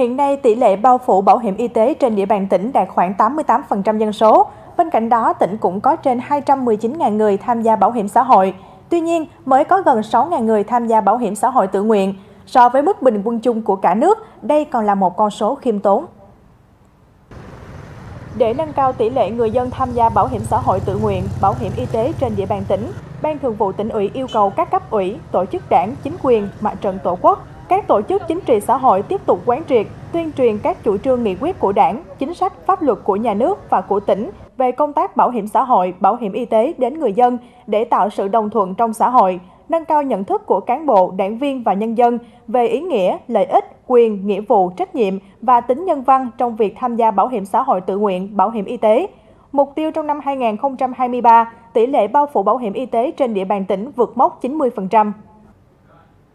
Hiện nay, tỷ lệ bao phủ bảo hiểm y tế trên địa bàn tỉnh đạt khoảng 88% dân số. Bên cạnh đó, tỉnh cũng có trên 219.000 người tham gia bảo hiểm xã hội. Tuy nhiên, mới có gần 6.000 người tham gia bảo hiểm xã hội tự nguyện. So với mức bình quân chung của cả nước, đây còn là một con số khiêm tốn. Để nâng cao tỷ lệ người dân tham gia bảo hiểm xã hội tự nguyện, bảo hiểm y tế trên địa bàn tỉnh, Ban Thường vụ tỉnh ủy yêu cầu các cấp ủy, tổ chức đảng, chính quyền, mặt trận tổ quốc, các tổ chức chính trị xã hội tiếp tục quán triệt, tuyên truyền các chủ trương nghị quyết của đảng, chính sách, pháp luật của nhà nước và của tỉnh về công tác bảo hiểm xã hội, bảo hiểm y tế đến người dân để tạo sự đồng thuận trong xã hội, nâng cao nhận thức của cán bộ, đảng viên và nhân dân về ý nghĩa, lợi ích, quyền, nghĩa vụ, trách nhiệm và tính nhân văn trong việc tham gia bảo hiểm xã hội tự nguyện, bảo hiểm y tế. Mục tiêu trong năm 2023, tỷ lệ bao phủ bảo hiểm y tế trên địa bàn tỉnh vượt mốc 90%.